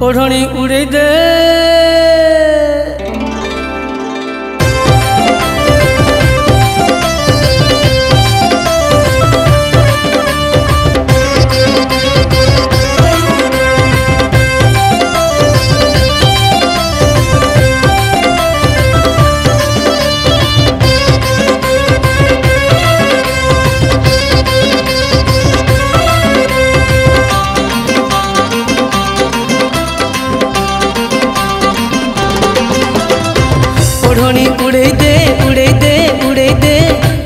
ওঢণি উড়ে দে। ওড়নি উড়েই দে উড়েই দে উড়েই দে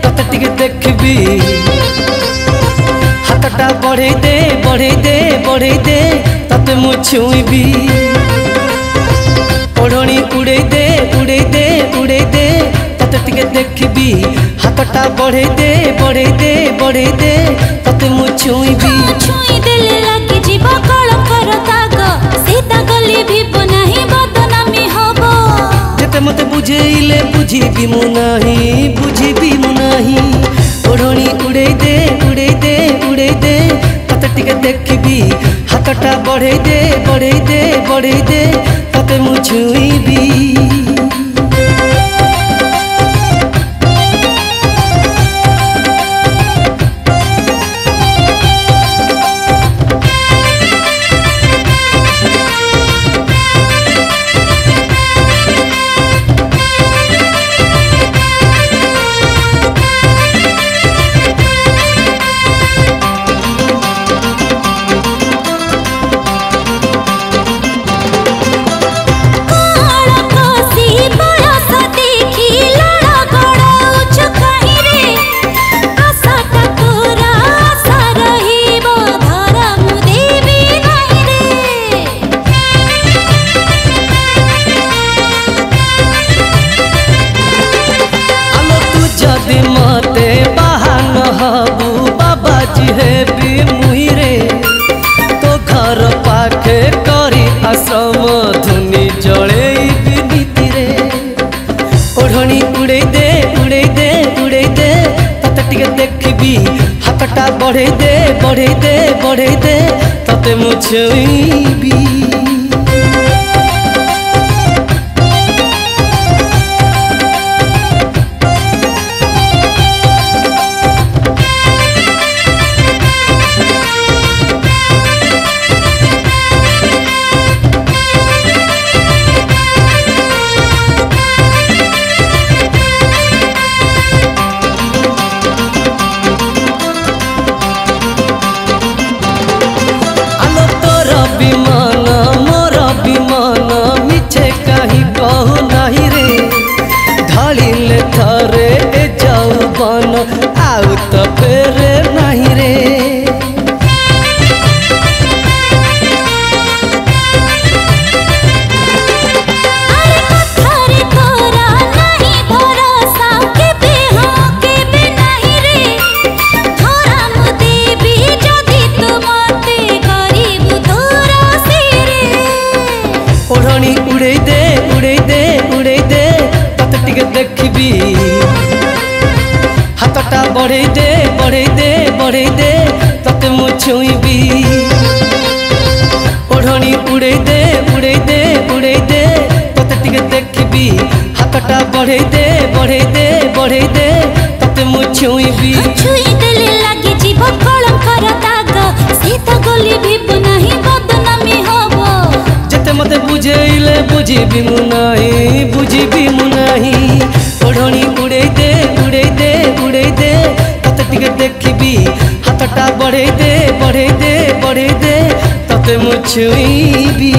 তোতে টিকে দেখবি হাতটা বড়েই দে বড়েই দে বড়েই দে তোতে মু ছুঁইবি ওড়নি উড়েই দে উড়েই দে উড়েই দে তোতে টিকে দেখবি হাতটা বড়েই দে বড়েই দে বড়েই দে তোতে মু ছুঁইবি ছুঁই দেলে লাগে জীবকা বুঝেইলে বুঝিবি মু নাহি, বুঝিবি মু নাহি। ওড়ণি উড়েই দে উড়েই দে উড়েই দে, ততে টিকে দেখিবি। হাতটা বড়েই দে বড়েই দে বড়েই দে, ততে মু ছুঁইবি ಮಣಿ ಉಡೈದೆ ಉಡೈದೆ ಉಡೈದೆ ತಟ್ಟಿಗೆ ದೇಖಿಬಿ হাতটা বড়ে দে বড়ে দে বড়ে দে তাতে মুছুই ওড়নি উড়েই দে উড়েই দে উড়েই দে ততে টিকে দেখবি। হাতটা বড়েই দে বড়েই দে বড়েই দে, ততে মু ছুঁইবি ওড়নি উড়েই দে উড়েই দে উড়েই দে ততে টিকে দেখবি। হাতটা বড়েই দে বড়েই দে বড়েই দে, ততে মু ছুঁইবি ছুঁই দেলে লাগি জীব কলঙ্কর দাগ। সীতা গলি ভিব বুঝিবি মু নাই বুঝিবি মু নাই ওড়নি উড়াই দে উড়াই দে উড়াই দে তোতে টিকে দেখিবি হাতটা বড়াই দে বড়াই দে বড়াই দে তোতে মু ছুঁইবি